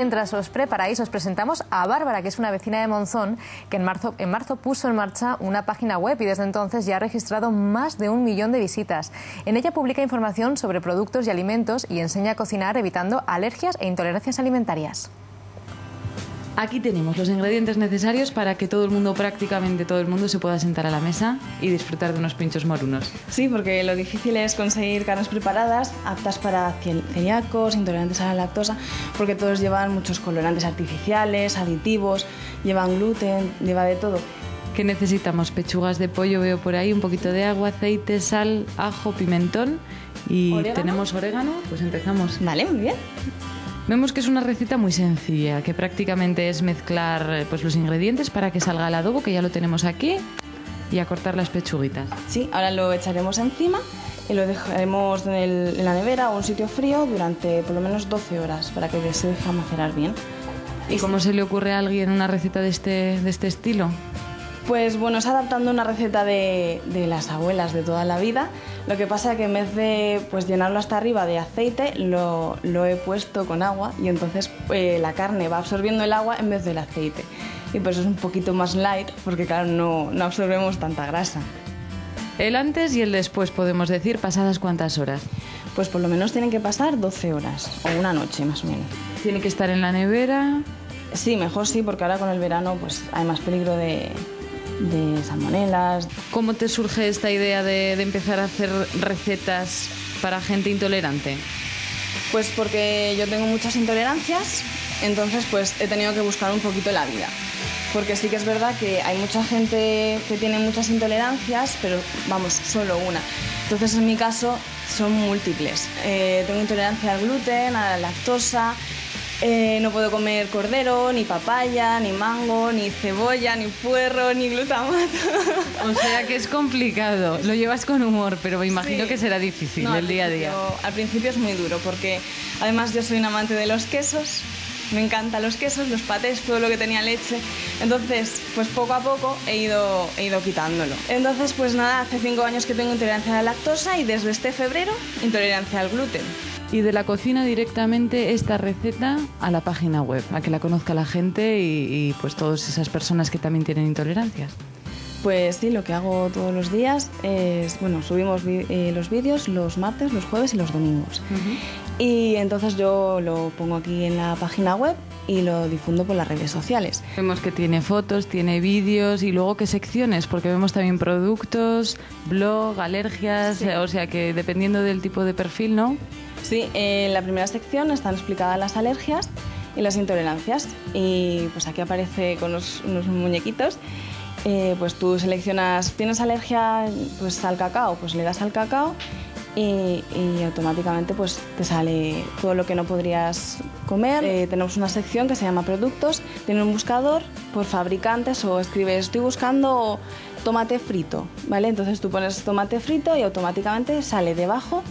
Mientras os preparáis, os presentamos a Bárbara, que es una vecina de Monzón, que en marzo, en marzo puso en marcha una página web y desde entonces ya ha registrado más de un millón de visitas. En ella publica información sobre productos y alimentos y enseña a cocinar evitando alergias e intolerancias alimentarias. Aquí tenemos los ingredientes necesarios para que todo el mundo, prácticamente todo el mundo, se pueda sentar a la mesa y disfrutar de unos pinchos morunos. Sí, porque lo difícil es conseguir carnes preparadas aptas para celíacos, intolerantes a la lactosa, porque todos llevan muchos colorantes artificiales, aditivos, llevan gluten, lleva de todo. ¿Qué necesitamos? Pechugas de pollo, veo por ahí, un poquito de agua, aceite, sal, ajo, pimentón y tenemos orégano. Pues empezamos. Vale, muy bien. Vemos que es una receta muy sencilla, que prácticamente es mezclar eh, pues, los ingredientes para que salga el adobo, que ya lo tenemos aquí, y a cortar las pechuguitas. Sí, ahora lo echaremos encima y lo dejaremos en, la nevera o un sitio frío durante por lo menos 12 horas para que se deje macerar bien. ¿Y cómo se le ocurre a alguien una receta de este, de este estilo? Pues bueno, es adaptando una receta de, las abuelas de toda la vida. Lo que pasa es que en vez de pues, llenarlo hasta arriba de aceite, lo, he puesto con agua y entonces eh, la carne va absorbiendo el agua en vez del aceite. Y pues es un poquito más light porque claro, no, no absorbemos tanta grasa. El antes y el después, podemos decir, pasadas cuántas horas. Pues por lo menos tienen que pasar 12 horas o una noche más o menos. ¿Tiene que estar en la nevera? Sí, mejor sí, porque ahora con el verano pues hay más peligro de, de salmonelas. ¿Cómo te surge esta idea de, empezar a hacer recetas para gente intolerante? Pues porque yo tengo muchas intolerancias, entonces pues he tenido que buscar un poquito la vida. Porque sí que es verdad que hay mucha gente que tiene muchas intolerancias, pero vamos, solo una. Entonces en mi caso son múltiples. Eh, tengo intolerancia al gluten, a la lactosa, eh, no puedo comer cordero, ni papaya, ni mango, ni cebolla, ni puerro, ni glutamato. O sea que es complicado. Lo llevas con humor, pero me imagino que será difícil el día a día. Al principio es muy duro porque además yo soy un amante de los quesos. Me encantan los quesos, los patés, todo lo que tenía leche. Entonces, pues poco a poco he ido, he ido quitándolo. Entonces, pues nada, hace cinco años que tengo intolerancia a la lactosa y desde este febrero intolerancia al gluten y de la cocina directamente esta receta a la página web, a que la conozca la gente y, pues todas esas personas que también tienen intolerancias. Pues sí, lo que hago todos los días es, bueno, subimos eh, los vídeos los martes, los jueves y los domingos. Y entonces yo lo pongo aquí en la página web y lo difundo por las redes sociales. Vemos que tiene fotos, tiene vídeos y luego qué secciones, porque vemos también productos, blog, alergias, o sea que dependiendo del tipo de perfil, ¿no? Sí, en la primera sección están explicadas las alergias y las intolerancias. Y pues aquí aparece con unos, muñequitos. Eh, pues tú seleccionas, ¿tienes alergia pues, al cacao? Pues le das al cacao y, automáticamente pues, te sale todo lo que no podrías comer. Eh, tenemos una sección que se llama productos, tiene un buscador por fabricantes o escribes estoy buscando tomate frito, ¿vale? Entonces tú pones tomate frito y automáticamente sale debajo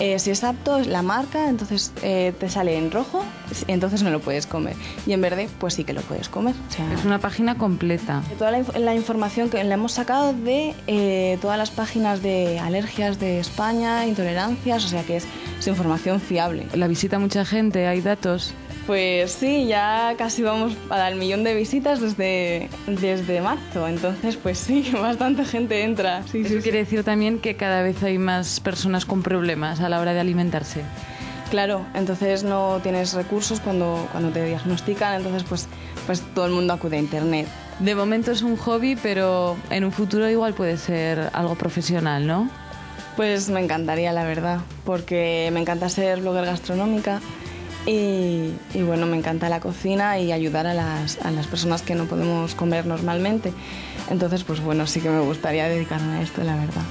eh, si es apto, la marca, entonces eh, te sale en rojo, entonces no lo puedes comer. Y en verde, pues sí que lo puedes comer. es una página completa. Toda la, información que la hemos sacado de eh, todas las páginas de alergias de España, intolerancias, o sea que es, es información fiable. La visita mucha gente, hay datos. Pues sí, ya casi vamos para el millón de visitas desde, desde marzo, entonces pues sí, bastante gente entra. Sí, Eso quiere decir también que cada vez hay más personas con problemas a la hora de alimentarse. Claro, entonces no tienes recursos cuando, cuando te diagnostican, entonces pues, pues todo el mundo acude a Internet. De momento es un hobby, pero en un futuro igual puede ser algo profesional, ¿no? Pues me encantaría, la verdad, porque me encanta ser blogger gastronómica y, bueno, me encanta la cocina y ayudar a las, a las personas que no podemos comer normalmente. Entonces, pues bueno, sí que me gustaría dedicarme a esto, la verdad.